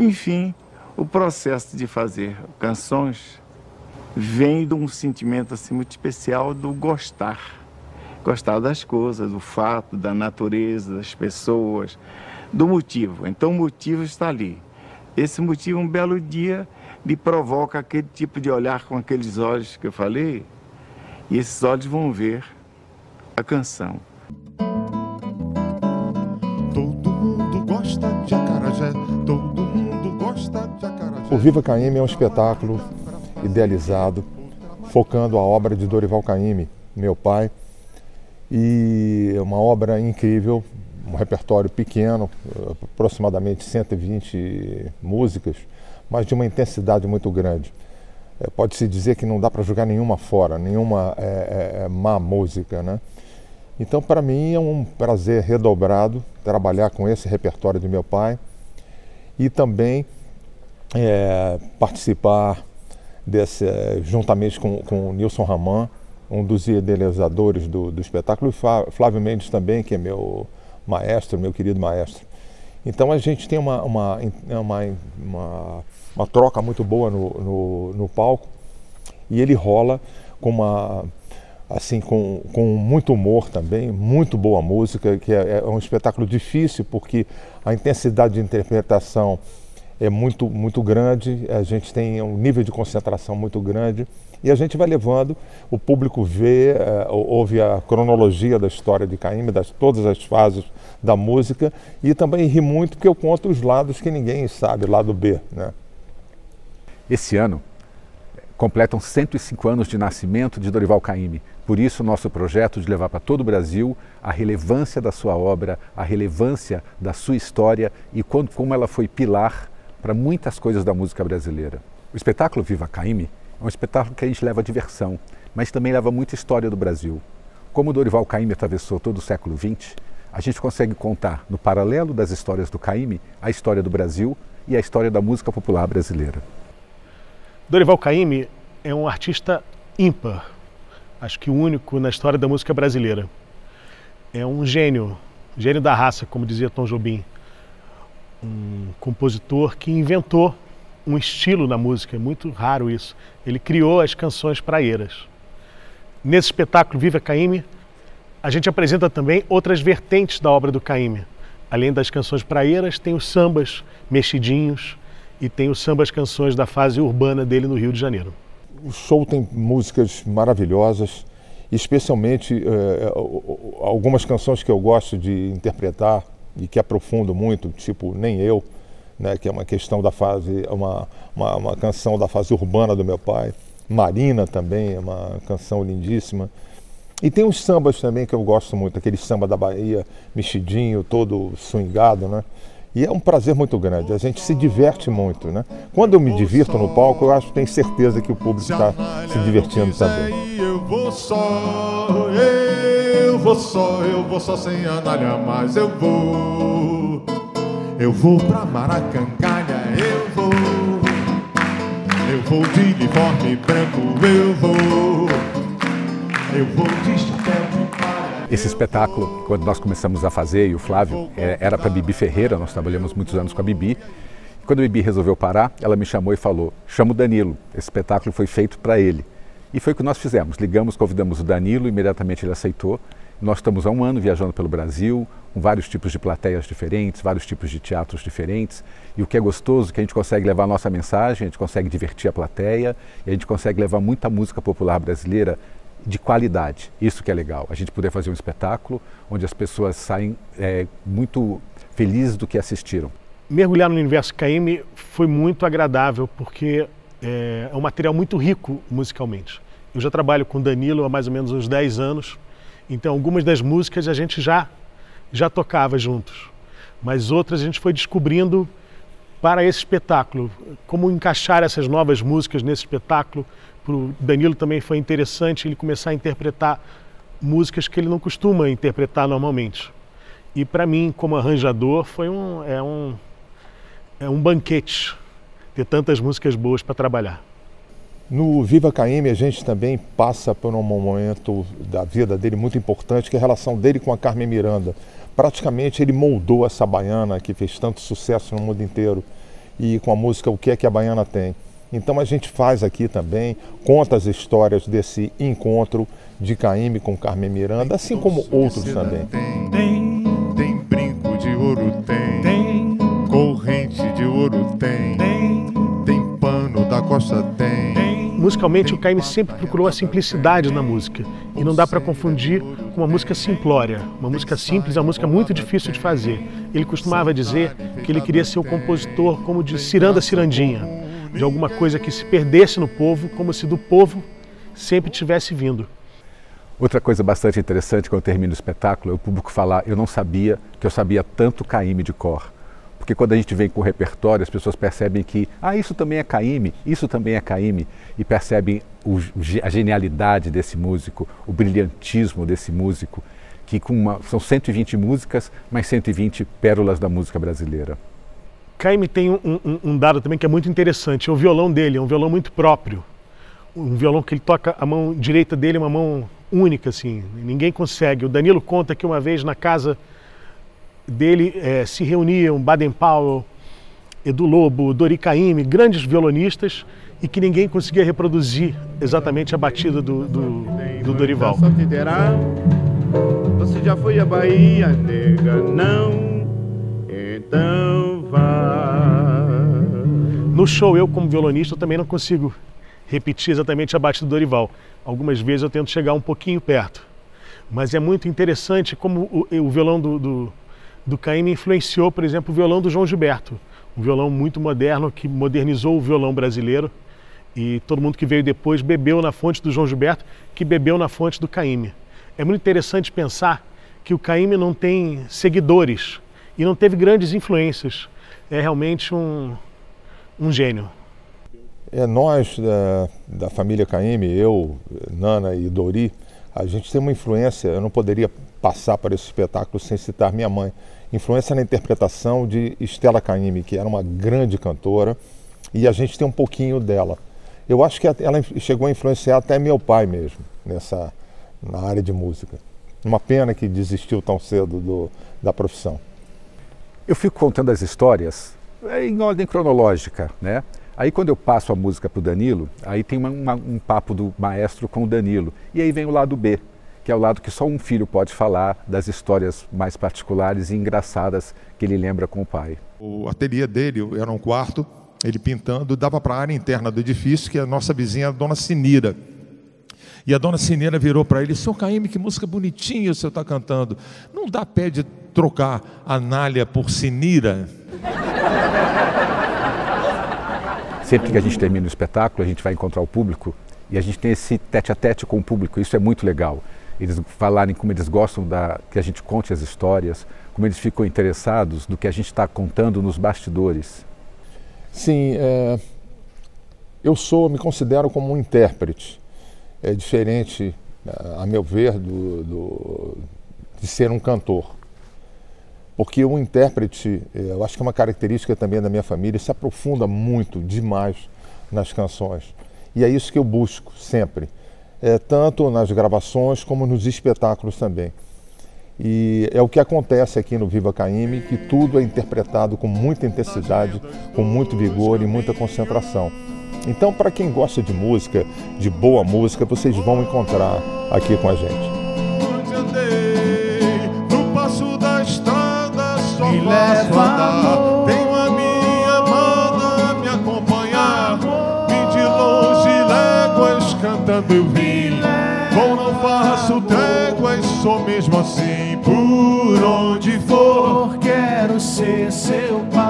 Enfim, o processo de fazer canções vem de um sentimento assim muito especial do gostar. Gostar das coisas, do fato, da natureza, das pessoas, do motivo. Então o motivo está ali. Esse motivo, um belo dia, lhe provoca aquele tipo de olhar com aqueles olhos que eu falei, e esses olhos vão ver a canção. O Viva Caymmi é um espetáculo idealizado, focando a obra de Dorival Caymmi, meu pai, e é uma obra incrível, um repertório pequeno, aproximadamente 120 músicas, mas de uma intensidade muito grande. É, Pode-se dizer que não dá para jogar nenhuma fora, nenhuma é, é, é, má música, né? Então, para mim, é um prazer redobrado trabalhar com esse repertório de meu pai e também é, participar desse, é, juntamente com, com o Nilson Raman, um dos idealizadores do, do espetáculo, e Flávio Mendes também, que é meu maestro, meu querido maestro. Então a gente tem uma, uma, uma, uma, uma troca muito boa no, no, no, palco e ele rola com uma assim com, com muito humor também, muito boa música, que é, é um espetáculo difícil porque a intensidade de interpretação é muito, muito grande, a gente tem um nível de concentração muito grande e a gente vai levando, o público vê, é, ouve a cronologia da história de Caíme, das todas as fases da música e também ri muito porque eu conto os lados que ninguém sabe, lado B. Né? Esse ano completam 105 anos de nascimento de Dorival Caymmi. Por isso, nosso projeto de levar para todo o Brasil a relevância da sua obra, a relevância da sua história e como ela foi pilar para muitas coisas da música brasileira. O espetáculo Viva Caymmi é um espetáculo que a gente leva diversão, mas também leva muita história do Brasil. Como Dorival Caymmi atravessou todo o século XX, a gente consegue contar, no paralelo das histórias do Caymmi, a história do Brasil e a história da música popular brasileira. Dorival Caymmi é um artista ímpar, acho que único na história da música brasileira. É um gênio, gênio da raça, como dizia Tom Jobim. Um compositor que inventou um estilo na música, é muito raro isso. Ele criou as canções praeiras. Nesse espetáculo Viva Caymmi, a gente apresenta também outras vertentes da obra do Caymmi. Além das canções praeiras, tem os sambas mexidinhos, e tem os sambas canções da fase urbana dele no Rio de Janeiro. O show tem músicas maravilhosas, especialmente eh, algumas canções que eu gosto de interpretar e que aprofundo muito, tipo Nem Eu, né, que é uma questão da fase, uma, uma, uma canção da fase urbana do meu pai. Marina também é uma canção lindíssima. E tem os sambas também que eu gosto muito, aquele samba da Bahia, mexidinho, todo swingado, né? E é um prazer muito grande, a gente se diverte muito, né? Quando eu me divirto no palco, eu acho que tenho certeza que o público está se divertindo também. Eu vou só, vou só, eu vou só sem andalha, mas eu vou. Eu vou pra Maracangalha, eu vou. Eu vou de uniforme branco, eu vou. Eu vou de chapéu de palha. Esse espetáculo, quando nós começamos a fazer, e o Flávio, é, era para Bibi Ferreira, nós trabalhamos muitos anos com a Bibi. Quando a Bibi resolveu parar, ela me chamou e falou: chama o Danilo, esse espetáculo foi feito para ele. E foi o que nós fizemos. Ligamos, convidamos o Danilo, imediatamente ele aceitou. Nós estamos há um ano viajando pelo Brasil, com vários tipos de plateias diferentes, vários tipos de teatros diferentes. E o que é gostoso é que a gente consegue levar a nossa mensagem, a gente consegue divertir a plateia e a gente consegue levar muita música popular brasileira de qualidade. Isso que é legal. A gente poder fazer um espetáculo onde as pessoas saem é, muito felizes do que assistiram. Mergulhar no universo KM foi muito agradável porque é, é um material muito rico musicalmente. Eu já trabalho com Danilo há mais ou menos uns 10 anos, então algumas das músicas a gente já já tocava juntos, mas outras a gente foi descobrindo para esse espetáculo, como encaixar essas novas músicas nesse espetáculo. Para o Danilo também foi interessante ele começar a interpretar músicas que ele não costuma interpretar normalmente. E para mim, como arranjador, foi um é um é um banquete ter tantas músicas boas para trabalhar. No Viva KM a gente também passa por um momento da vida dele muito importante, que é a relação dele com a Carmen Miranda. Praticamente ele moldou essa baiana que fez tanto sucesso no mundo inteiro. e com a música O que é que a Baiana tem. Então a gente faz aqui também, conta as histórias desse encontro de Caíme com Carmen Miranda, assim como outros também. Tem, tem, tem brinco de ouro, tem, tem, corrente de ouro, tem, tem, tem pano da costa, tem. Musicalmente, o Caíme sempre procurou a simplicidade na música. E não dá para confundir com uma música simplória. Uma música simples é uma música muito difícil de fazer. Ele costumava dizer que ele queria ser o compositor como de Ciranda Cirandinha, de alguma coisa que se perdesse no povo, como se do povo sempre tivesse vindo. Outra coisa bastante interessante quando termina o espetáculo é o público falar: eu não sabia que eu sabia tanto Caíme de cor. Porque quando a gente vem com o repertório, as pessoas percebem que, ah, isso também é Caíme, isso também é Caíme, e percebem o, a genialidade desse músico, o brilhantismo desse músico, que com uma, são 120 músicas, mas 120 pérolas da música brasileira. Caíme tem um, um, um dado também que é muito interessante, é o violão dele, é um violão muito próprio. Um violão que ele toca, a mão direita dele é uma mão única, assim, ninguém consegue. O Danilo conta que uma vez na casa dele é, se reuniam Baden Powell, Edu Lobo, Dori Caymmi, grandes violonistas, e que ninguém conseguia reproduzir exatamente a batida do, do, do Dorival. Você já foi à Bahia, nega? Não? Então vá. No show, eu como violonista, também não consigo repetir exatamente a batida do Dorival. Algumas vezes eu tento chegar um pouquinho perto. Mas é muito interessante como o, o violão do, do, do Caymmi influenciou, por exemplo, o violão do João Gilberto, um violão muito moderno que modernizou o violão brasileiro e todo mundo que veio depois bebeu na fonte do João Gilberto, que bebeu na fonte do Caymmi. É muito interessante pensar que o Caymmi não tem seguidores e não teve grandes influências. É realmente um, um gênio. É, nós da, da família Caymmi, eu, Nana e Dori, a gente tem uma influência, eu não poderia passar para esse espetáculo sem citar minha mãe. Influência na interpretação de Estela Caymmi, que era uma grande cantora, e a gente tem um pouquinho dela. Eu acho que ela chegou a influenciar até meu pai mesmo, nessa, na área de música. Uma pena que desistiu tão cedo do, da profissão. Eu fico contando as histórias é, em ordem cronológica, né? Aí quando eu passo a música para o Danilo, aí tem uma, uma, um papo do maestro com o Danilo. E aí vem o lado B, que é o lado que só um filho pode falar das histórias mais particulares e engraçadas que ele lembra com o pai. O ateliê dele era um quarto, ele pintando, dava para a área interna do edifício, que é a nossa vizinha, a dona Sinira. E a dona Sinira virou para ele: Seu Caíme, que música bonitinha o senhor está cantando. Não dá pé de trocar a Nália por Sinira? Sempre que a gente termina o espetáculo, a gente vai encontrar o público e a gente tem esse tete a tete com o público. Isso é muito legal. Eles falarem como eles gostam da, que a gente conte as histórias, como eles ficam interessados do que a gente está contando nos bastidores. Sim, é, eu sou, me considero como um intérprete. É diferente, a meu ver, do, do de ser um cantor. Porque o intérprete, eh, eu acho que é uma característica também da minha família, se aprofunda muito, demais nas canções. E é isso que eu busco sempre, é, tanto nas gravações como nos espetáculos também. E é o que acontece aqui no Viva Caime, que tudo é interpretado com muita intensidade, com muito vigor e muita concentração. Então, para quem gosta de música, de boa música, vocês vão encontrar aqui com a gente. me leva amor. Tenho a minha amada me acompanhar. Vim de longe, léguas cantando eu vim. Faço tréguas, sou mesmo assim. Por onde for, quero ser seu pai.